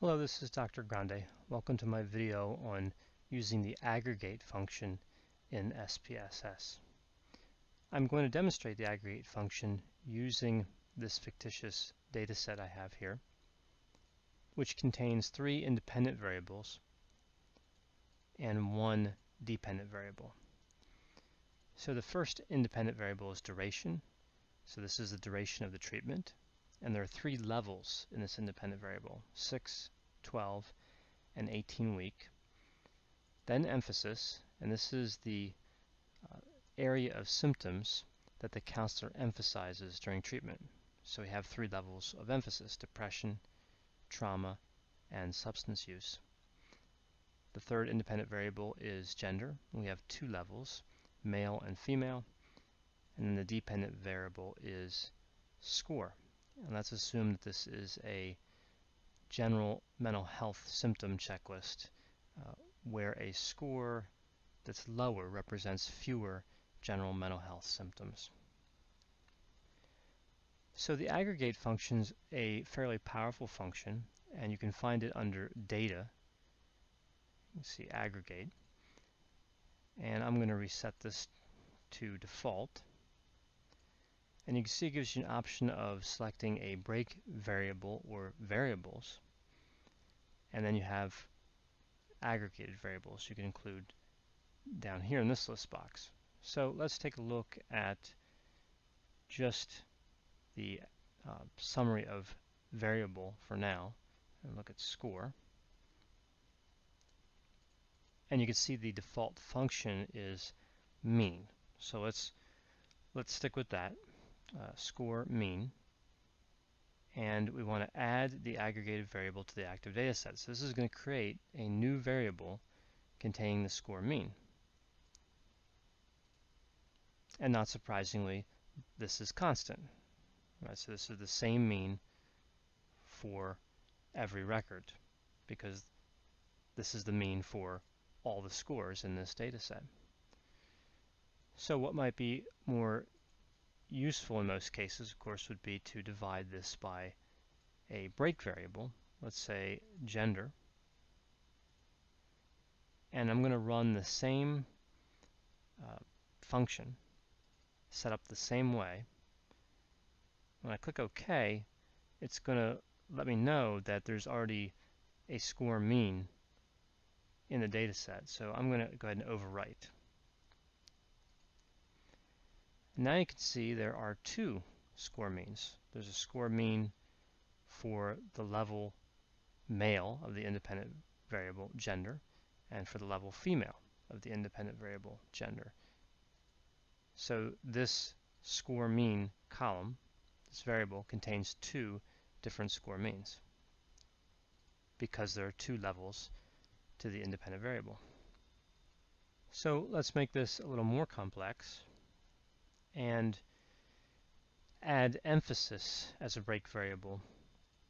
Hello, this is Dr. Grande. Welcome to my video on using the aggregate function in SPSS. I'm going to demonstrate the aggregate function using this fictitious data set I have here, which contains three independent variables and one dependent variable. So the first independent variable is duration. So this is the duration of the treatment. And there are three levels in this independent variable, 6, 12, and 18 week. Then emphasis, and this is the uh, area of symptoms that the counselor emphasizes during treatment. So we have three levels of emphasis, depression, trauma, and substance use. The third independent variable is gender. We have two levels, male and female. And then the dependent variable is score. And let's assume that this is a general mental health symptom checklist uh, where a score that's lower represents fewer general mental health symptoms. So the aggregate function is a fairly powerful function, and you can find it under data. See aggregate. And I'm going to reset this to default. And you can see it gives you an option of selecting a break variable or variables. And then you have aggregated variables you can include down here in this list box. So let's take a look at just the uh, summary of variable for now and look at score. And you can see the default function is mean. So let's let's stick with that uh, score mean and we want to add the aggregated variable to the active data set. So this is going to create a new variable containing the score mean. And not surprisingly, this is constant. Right, so this is the same mean for every record because this is the mean for all the scores in this data set. So what might be more useful in most cases, of course, would be to divide this by a break variable, let's say gender, and I'm going to run the same uh, function, set up the same way. When I click OK, it's going to let me know that there's already a score mean in the data set. So I'm going to go ahead and overwrite. Now you can see there are two score means. There's a score mean for the level male of the independent variable gender and for the level female of the independent variable gender. So this score mean column, this variable, contains two different score means because there are two levels to the independent variable. So let's make this a little more complex and add emphasis as a break variable.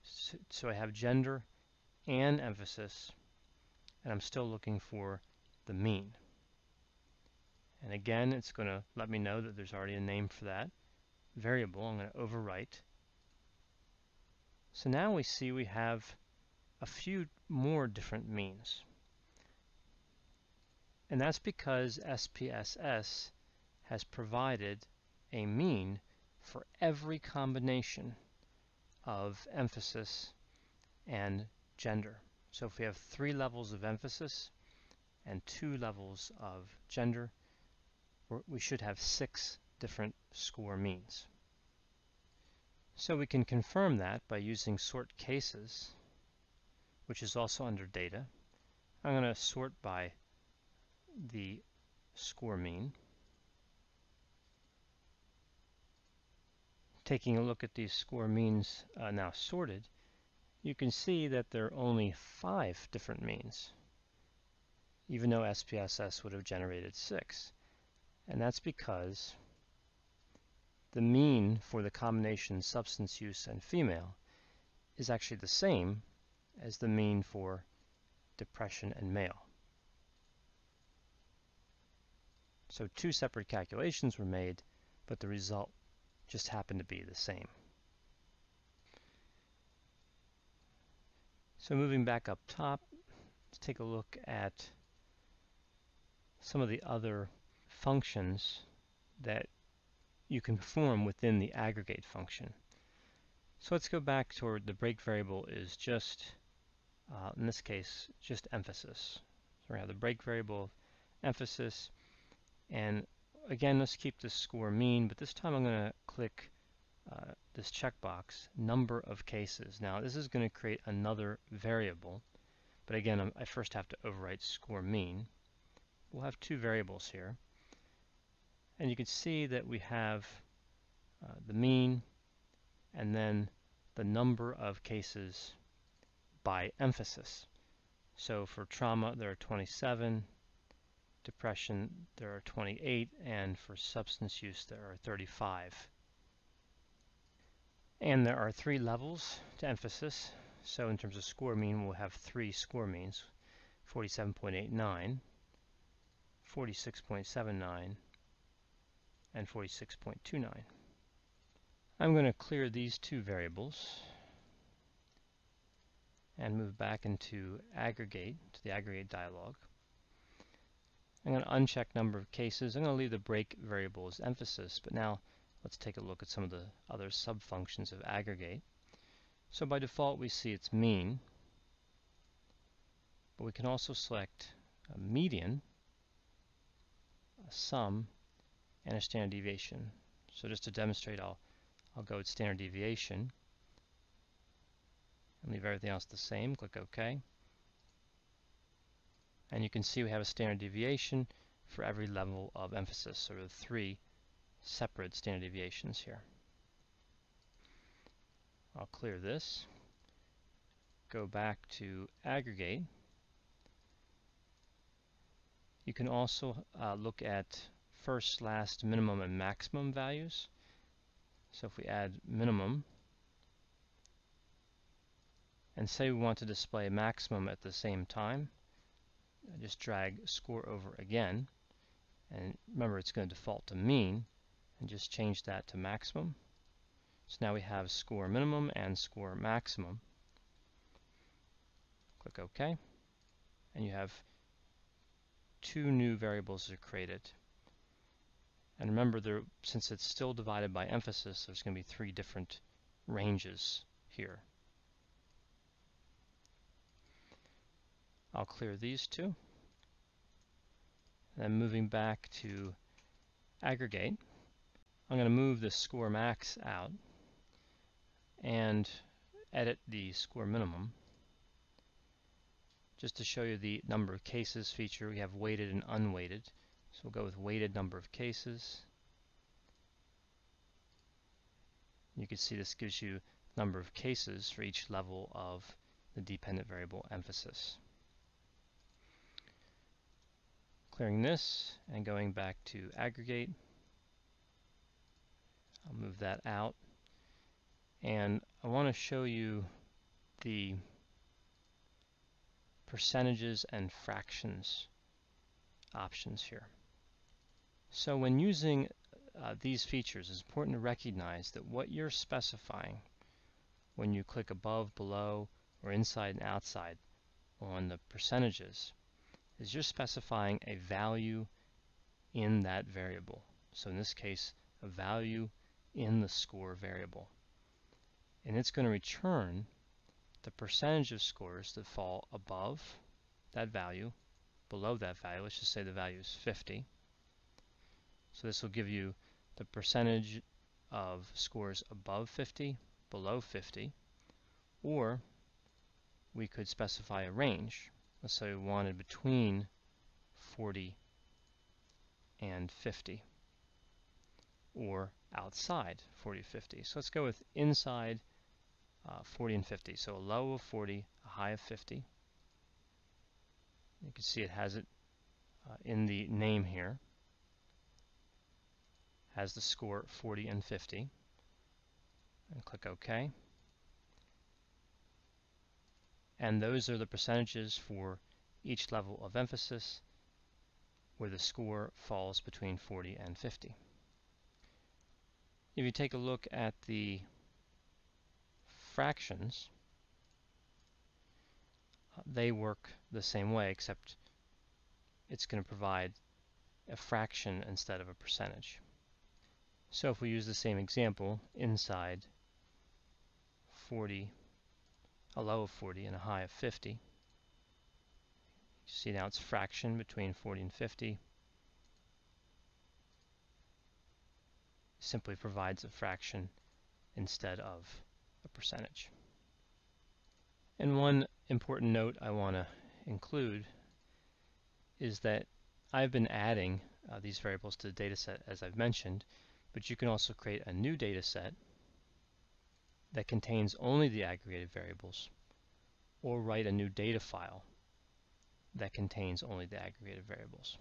So, so I have gender and emphasis, and I'm still looking for the mean. And again, it's going to let me know that there's already a name for that variable. I'm going to overwrite. So now we see we have a few more different means. And that's because SPSS has provided a mean for every combination of emphasis and gender. So if we have three levels of emphasis and two levels of gender, we should have six different score means. So we can confirm that by using sort cases, which is also under data. I'm going to sort by the score mean. Taking a look at these score means uh, now sorted, you can see that there are only five different means, even though SPSS would have generated six. And that's because the mean for the combination substance use and female is actually the same as the mean for depression and male. So two separate calculations were made, but the result just happen to be the same. So moving back up top, let's take a look at some of the other functions that you can perform within the aggregate function. So let's go back toward the break variable is just, uh, in this case, just emphasis. So we have the break variable emphasis, and again, let's keep this score mean, but this time I'm going to click uh, this checkbox, number of cases. Now this is going to create another variable, but again, I'm, i first have to overwrite score mean. We'll have two variables here. And you can see that we have uh, the mean and then the number of cases by emphasis. So for trauma, there are 27, depression, there are 28, and for substance use, there are 35. And there are three levels to emphasis. So in terms of score mean, we'll have three score means, 47.89, 46.79, and 46.29. I'm going to clear these two variables and move back into aggregate, to the aggregate dialog. I'm going to uncheck number of cases. I'm going to leave the break variable as emphasis, but now let's take a look at some of the other subfunctions of aggregate. So by default we see it's mean, but we can also select a median, a sum, and a standard deviation. So just to demonstrate, I'll, I'll go with standard deviation and leave everything else the same. Click OK. And you can see we have a standard deviation for every level of emphasis. So there are three separate standard deviations here. I'll clear this. Go back to aggregate. You can also uh, look at first, last, minimum, and maximum values. So if we add minimum, and say we want to display maximum at the same time, just drag score over again, and remember it's going to default to mean, and just change that to maximum. So now we have score minimum and score maximum. Click OK, and you have two new variables are created. And remember, there, since it's still divided by emphasis, there's going to be three different ranges here. I'll clear these two. Then moving back to aggregate, I'm going to move the score max out and edit the score minimum. Just to show you the number of cases feature, we have weighted and unweighted. So we'll go with weighted number of cases. You can see this gives you number of cases for each level of the dependent variable emphasis. Clearing this and going back to aggregate. I'll move that out. And I want to show you the percentages and fractions options here. So when using uh, these features, it's important to recognize that what you're specifying when you click above, below, or inside and outside on the percentages is you're specifying a value in that variable. So in this case, a value in the score variable. And it's going to return the percentage of scores that fall above that value, below that value, let's just say the value is 50, so this will give you the percentage of scores above 50, below 50, or we could specify a range. Let's say we wanted between 40 and 50, or outside 40 50. So let's go with inside uh, 40 and 50. So a low of 40, a high of 50. You can see it has it uh, in the name here has the score 40 and 50 and click OK. And those are the percentages for each level of emphasis where the score falls between 40 and 50. If you take a look at the fractions, they work the same way except it's going to provide a fraction instead of a percentage. So if we use the same example inside 40, a low of 40 and a high of 50, you see now it's fraction between 40 and 50. Simply provides a fraction instead of a percentage. And one important note I want to include is that I've been adding uh, these variables to the data set as I've mentioned, but you can also create a new data set that contains only the aggregated variables or write a new data file that contains only the aggregated variables.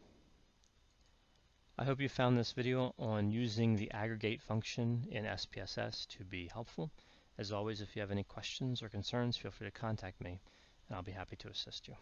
I hope you found this video on using the aggregate function in SPSS to be helpful. As always, if you have any questions or concerns, feel free to contact me, and I'll be happy to assist you.